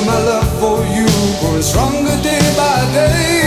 my love for you growing stronger day by day.